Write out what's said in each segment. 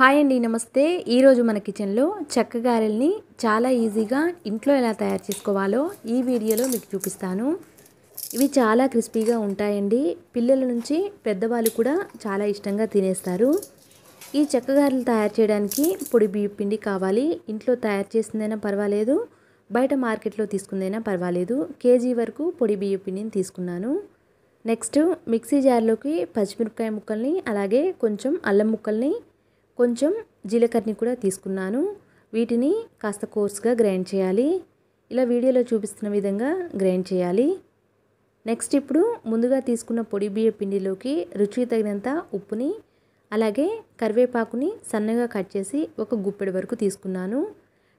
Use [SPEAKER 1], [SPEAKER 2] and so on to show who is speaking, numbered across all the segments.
[SPEAKER 1] Hi అండి నమస్తే. ఈరోజు మన కిచెన్లో చెక్క గారెల్ని చాలా ఈజీగా ఇంట్లో ఎలా తయారు చేసుకోవాలో ఈ వీడియోలో మీకు చూపిస్తాను. ఇవి చాలా క్రిస్పీగా ఉంటాయండి. పిల్లల నుంచి పెద్దవాళ్ళు కూడా చాలా ఇష్టంగా తినేస్తారు. ఈ చెక్క గారెలు తయారు చేయడానికి పొడి బియ్య పిండి కావాలి. ఇంట్లో తయారు చేసిందైనా పర్వాలేదు. బయట మార్కెట్లో తీసుకుందైనా పర్వాలేదు. కేజీ వరకు పొడి బియ్యపిండిని తీసుకున్నాను. నెక్స్ట్ మిక్సీ జార్లోకి పచ్చిమిరపకాయ ముక్కల్ని అలాగే కొంచెం అల్లం ముక్కల్ని కొంచెం జీలకర్రని కూడా తీసుకున్నాను. వీటిని కాస్త కోర్స్గా గ్రైండ్ చేయాలి. ఇలా వీడియోలో చూపిస్తున్న విధంగా గ్రైండ్ చేయాలి. నెక్స్ట్ ఇప్పుడు ముందుగా తీసుకున్న పొడి బియ్య పిండిలోకి రుచికి తగినంత ఉప్పుని అలాగే కరివేపాకుని సన్నగా కట్ చేసి ఒక గుప్పెడు వరకు తీసుకున్నాను.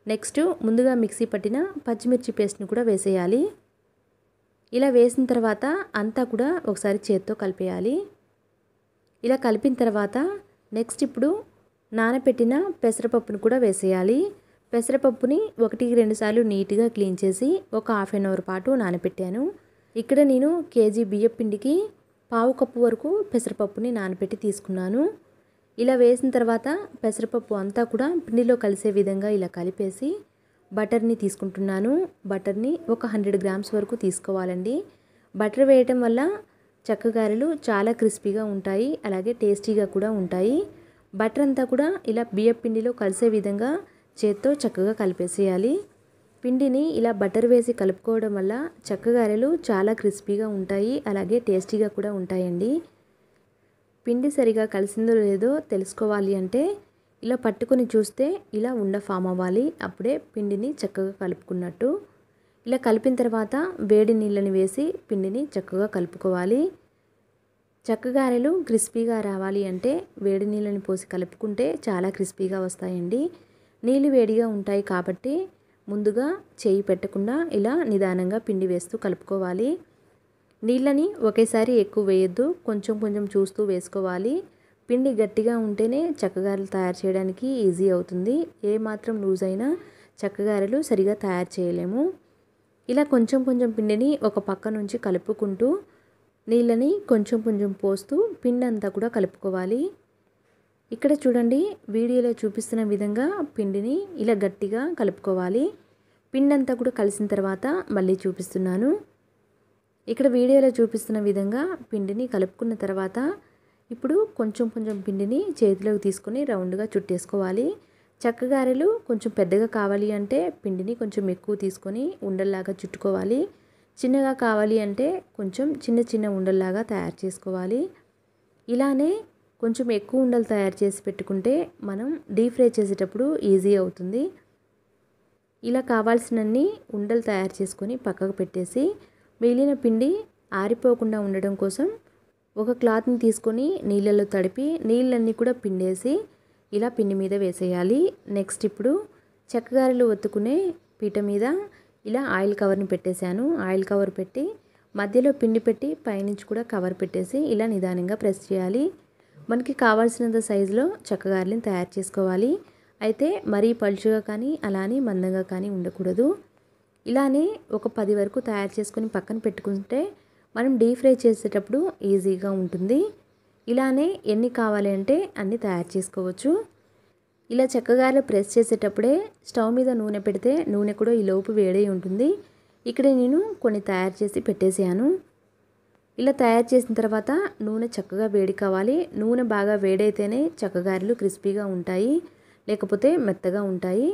[SPEAKER 1] నెక్స్ట్ ముందుగా మిక్సీ పట్టిన పచ్చిమిర్చి పేస్ట్ని కూడా వేసేయాలి. ఇలా వేసిన తర్వాత అంతా కూడా ఒకసారి చేత్తో కలిపేయాలి. ఇలా కలిపిన తర్వాత నెక్స్ట్ ఇప్పుడు నానబెట్టిన పెసరపప్పును కూడా వేసేయాలి. పెసరపప్పుని ఒకటికి రెండు సార్లు నీట్గా క్లీన్ చేసి ఒక హాఫ్ అన్ అవర్ పాటు నానబెట్టాను ఇక్కడ నేను కేజీ బియ్యం పిండికి పావు కప్పు వరకు పెసరపప్పుని నానబెట్టి తీసుకున్నాను. ఇలా వేసిన తర్వాత పెసరపప్పు అంతా కూడా పిండిలో కలిసే విధంగా ఇలా కలిపేసి బటర్ని తీసుకుంటున్నాను. బటర్ని ఒక హండ్రెడ్ గ్రామ్స్ వరకు తీసుకోవాలండి. బటర్ వేయటం వల్ల చక్కగారెలు చాలా క్రిస్పీగా ఉంటాయి. అలాగే టేస్టీగా కూడా ఉంటాయి. బటర్ అంతా కూడా ఇలా బియ్యం పిండిలో కలిసే విధంగా చేత్తో చక్కగా కలిపేసేయాలి. పిండిని ఇలా బటర్ వేసి కలుపుకోవడం వల్ల చక్కగారెలు చాలా క్రిస్పీగా ఉంటాయి అలాగే టేస్టీగా కూడా ఉంటాయండి. పిండి సరిగా కలిసిందో లేదో తెలుసుకోవాలి అంటే ఇలా పట్టుకొని చూస్తే ఇలా ఉండ ఫామ్ అవ్వాలి. అప్పుడే పిండిని చక్కగా కలుపుకున్నట్టు. ఇలా కలిపిన తర్వాత వేడి నీళ్ళని వేసి పిండిని చక్కగా కలుపుకోవాలి. చక్కగారెలు క్రిస్పీగా రావాలి అంటే వేడి నీళ్ళని పోసి కలుపుకుంటే చాలా క్రిస్పీగా వస్తాయండి. నీళ్ళు వేడిగా ఉంటాయి కాబట్టి ముందుగా చేయి పెట్టకుండా ఇలా నిదానంగా పిండి వేస్తూ కలుపుకోవాలి. నీళ్ళని ఒకేసారి ఎక్కువ వేయొద్దు కొంచెం కొంచెం చూస్తూ వేసుకోవాలి. పిండి గట్టిగా ఉంటేనే చక్కగారెలు తయారు చేయడానికి ఈజీ అవుతుంది. ఏ మాత్రం లూజ్ అయినా చక్కగారెలు సరిగా తయారు చేయలేము. ఇలా కొంచెం కొంచెం పిండిని ఒక పక్క నుంచి కలుపుకుంటూ నీళ్ళని కొంచెం కొంచెం పోస్తూ పిండి అంతా కూడా కలుపుకోవాలి. ఇక్కడ చూడండి వీడియోలో చూపిస్తున్న విధంగా పిండిని ఇలా గట్టిగా కలుపుకోవాలి. పిండి అంతా కూడా కలిసిన తర్వాత మళ్ళీ చూపిస్తున్నాను. ఇక్కడ వీడియోలో చూపిస్తున్న విధంగా పిండిని కలుపుకున్న తర్వాత ఇప్పుడు కొంచెం కొంచెం పిండిని చేతిలోకి తీసుకొని రౌండ్గా చుట్టేసుకోవాలి. చక్కగారెలు కొంచెం పెద్దగా కావాలి అంటే పిండిని కొంచెం ఎక్కువ తీసుకొని ఉండల్లాగా చుట్టుకోవాలి. చిన్నగా కావాలి అంటే కొంచెం చిన్న చిన్న ఉండల్లాగా తయారు చేసుకోవాలి. ఇలానే కొంచెం ఎక్కువ ఉండలు తయారు చేసి పెట్టుకుంటే మనం డీప్ ఫ్రై చేసేటప్పుడు ఈజీ అవుతుంది. ఇలా కావాల్సినన్ని ఉండలు తయారు చేసుకొని పక్కకు పెట్టేసి మిగిలిన పిండి ఆరిపోకుండా ఉండడం కోసం ఒక క్లాత్ని తీసుకొని నీళ్ళలో తడిపి నీళ్ళన్నీ కూడా పిండేసి ఇలా పిండి మీద వేసేయాలి. నెక్స్ట్ ఇప్పుడు చెక్కగారెలు ఒత్తుకునే పీట మీద ఇలా ఆయిల్ కవర్ని పెట్టేశాను. ఆయిల్ కవర్ పెట్టి మధ్యలో పిండి పెట్టి పైనుంచి కూడా కవర్ పెట్టేసి ఇలా నిదానంగా ప్రెస్ చేయాలి. మనకి కావాల్సినంత సైజులో చెక్కగారెలను తయారు చేసుకోవాలి. అయితే మరీ పలుచుగా కానీ అలానే మందంగా కానీ ఉండకూడదు. ఇలానే ఒక పది వరకు తయారు చేసుకొని పక్కన పెట్టుకుంటే మనం డీప్ ఫ్రై చేసేటప్పుడు ఈజీగా ఉంటుంది. ఇలానే ఎన్ని కావాలి అంటే అన్ని తయారు చేసుకోవచ్చు. ఇలా చెక్కగారెలు ప్రెస్ చేసేటప్పుడే స్టవ్ మీద నూనె పెడితే నూనె కూడా ఈ లోపు వేడై ఉంటుంది. ఇక్కడ నేను కొన్ని తయారు చేసి పెట్టేసాను ఇలా తయారు చేసిన తర్వాత నూనె చక్కగా వేడి కావాలి. నూనె బాగా వేడైతేనే చక్కగారెలు క్రిస్పీగా ఉంటాయి లేకపోతే మెత్తగా ఉంటాయి.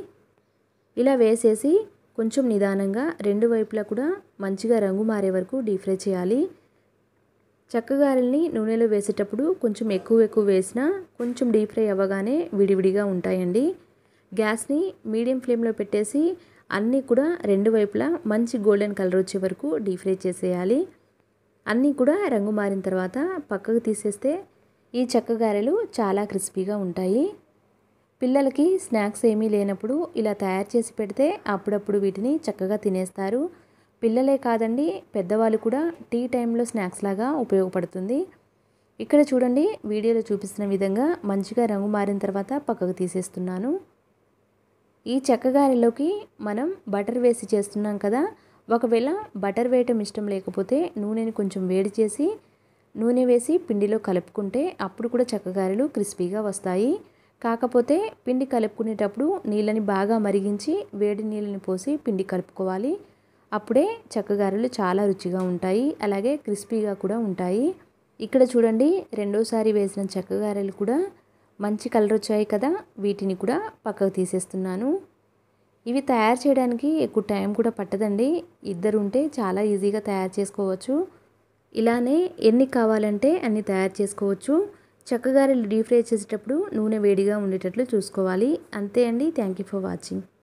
[SPEAKER 1] ఇలా వేసేసి కొంచెం నిదానంగా రెండు వైపులా కూడా మంచిగా రంగు మారే వరకు డీప్ ఫ్రై చేయాలి. చక్కగారెల్ని నూనెలో వేసేటప్పుడు కొంచెం ఎక్కువ ఎక్కువ వేసినా కొంచెం డీప్ ఫ్రై అవ్వగానే విడివిడిగా ఉంటాయండి. గ్యాస్ని మీడియం ఫ్లేమ్లో పెట్టేసి అన్నీ కూడా రెండు వైపులా మంచి గోల్డెన్ కలర్ వచ్చే వరకు డీప్ ఫ్రై చేసేయాలి. అన్నీ కూడా రంగు మారిన తర్వాత పక్కకు తీసేస్తే ఈ చక్కగారెలు చాలా క్రిస్పీగా ఉంటాయి. పిల్లలకి స్నాక్స్ ఏమీ లేనప్పుడు ఇలా తయారు చేసి పెడితే అప్పుడప్పుడు వీటిని చక్కగా తినేస్తారు. పిల్లలే కాదండి పెద్దవాళ్ళు కూడా టీ టైంలో స్నాక్స్ లాగా ఉపయోగపడుతుంది. ఇక్కడ చూడండి వీడియోలో చూపిస్తున్న విధంగా మంచిగా రంగు మారిన తర్వాత పక్కకు తీసేస్తున్నాను. ఈ చెక్కగారెలోకి మనం బటర్ వేసి చేస్తున్నాం కదా ఒకవేళ బటర్ వేయటం ఇష్టం లేకపోతే నూనెని కొంచెం వేడి చేసి నూనె వేసి పిండిలో కలుపుకుంటే అప్పుడు కూడా చెక్కగారెలు క్రిస్పీగా వస్తాయి. కాకపోతే పిండి కలుపుకునేటప్పుడు నీళ్ళని బాగా మరిగించి వేడి నీళ్ళని పోసి పిండి కలుపుకోవాలి. అప్పుడే చక్కగారెలు చాలా రుచిగా ఉంటాయి అలాగే క్రిస్పీగా కూడా ఉంటాయి. ఇక్కడ చూడండి రెండోసారి వేసిన చక్కగారెలు కూడా మంచి కలర్ వచ్చాయి కదా వీటిని కూడా పక్కకు తీసేస్తున్నాను. ఇవి తయారు చేయడానికి ఎక్కువ టైం కూడా పట్టదండి. ఇద్దరు ఉంటే చాలా ఈజీగా తయారు చేసుకోవచ్చు. ఇలానే ఎన్ని కావాలంటే అన్ని తయారు చేసుకోవచ్చు. చక్కగారెలు డీప్ ఫ్రై చేసేటప్పుడు నూనె వేడిగా ఉండేటట్లు చూసుకోవాలి. అంతే అండి. Thank you for watching.